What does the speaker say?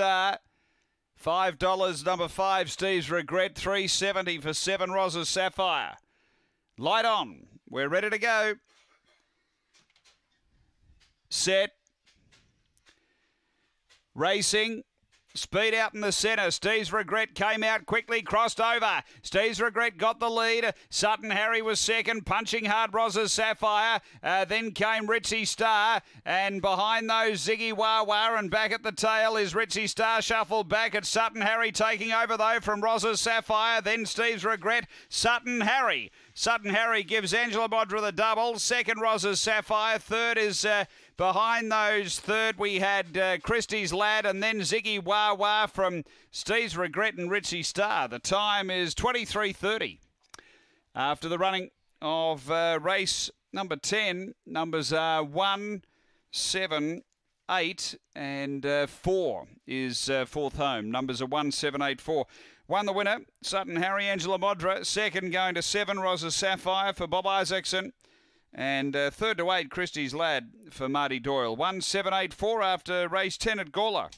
Star. Five dollars, number five, Steve's Regret. Three seventy for seven Rosa's Sapphire. Light on. We're ready to go. Set. Racing. Speed out in the centre. Steve's Regret came out quickly, crossed over. Steve's Regret got the lead. Sutton Harry was second, punching hard Rosa's Sapphire. Uh, then came Ritzy Star. And behind those, Ziggy Wawa. And back at the tail is Ritzy Star. Shuffled back at Sutton Harry, taking over though from Rosa's Sapphire. Then Steve's Regret. Sutton Harry. Sutton Harry gives Angela Modra the double. Second, Rosa's Sapphire. Third is uh, behind those. Third, we had uh, Christie's Lad and then Ziggy Wah Wah from Steve's Regret and Ritzy Star. The time is 23.30. After the running of uh, race number 10, numbers are 1, 7, 8 and uh, 4 is uh, fourth home. Numbers are 1, 7, 8, 4. Won the winner, Sutton Harry, Angela Modra. Second going to 7, Rosa Sapphire for Bob Isaacson. And uh, third to 8, Christie's Lad for Marty Doyle. 1, 7, 8, 4 after race 10 at Gawler.